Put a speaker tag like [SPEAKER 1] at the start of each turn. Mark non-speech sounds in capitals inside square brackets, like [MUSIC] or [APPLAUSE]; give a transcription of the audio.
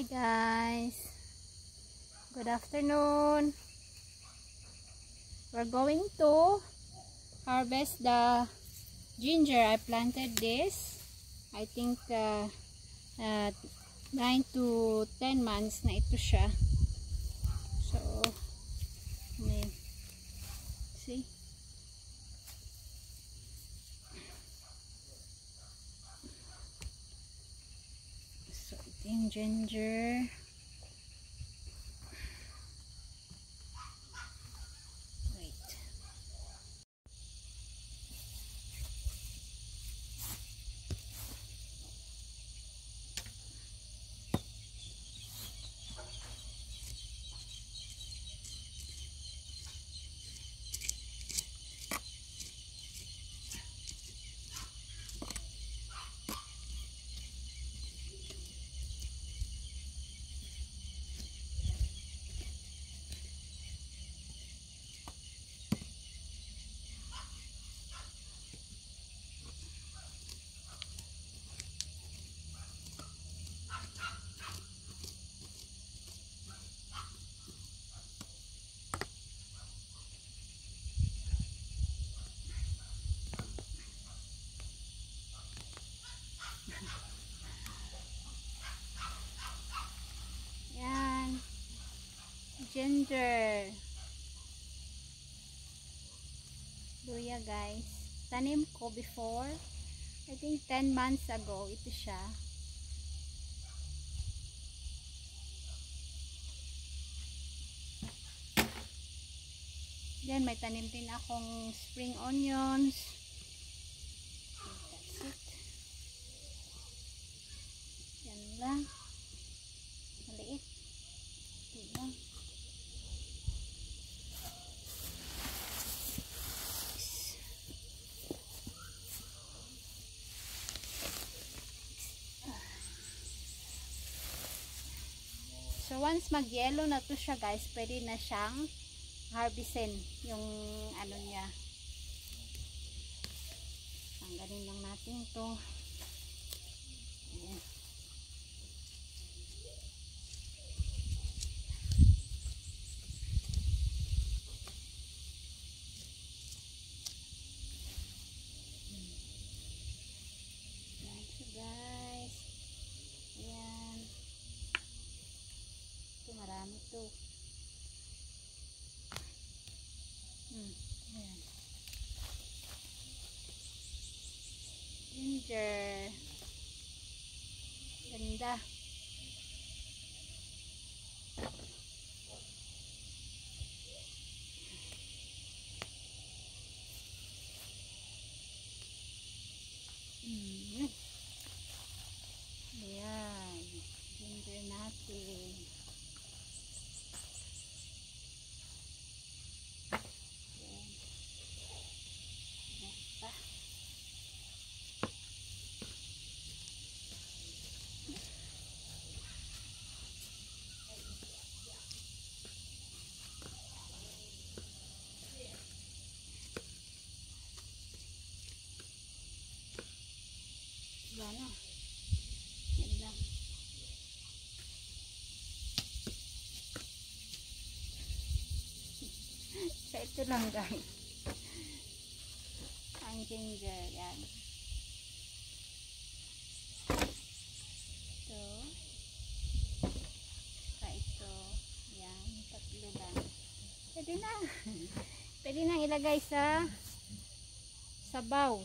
[SPEAKER 1] Hi guys. Good afternoon. We're going to harvest the ginger. I planted this. I think uh, uh, 9 to 10 months na ito siya. So, may, see? Yung ginger. Wait. Yan. Ginger. Luya guys. Tanim ko before. I think 10 months ago. Ito siya. Yan, may tanim din akong spring onions. That's. Yan lang. So once mag-yellow na to siya guys, pwede na siyang harvestin yung ano niya. Tanggalin lang natin to. Ayan. Yan siya guys. Ayan. Ito marami to. Hmm. Ayan. Ginger. Ganda. Hmm. Ayan. Ginger natin. Ayan. Next pa. Yan na. Yan lang. So, ito lang guys. Ang ginger. Yan. Ito. Saka ito. Yan. Tatlo lang. Pwede na. [LAUGHS] Pwede na ilagay sa sabaw.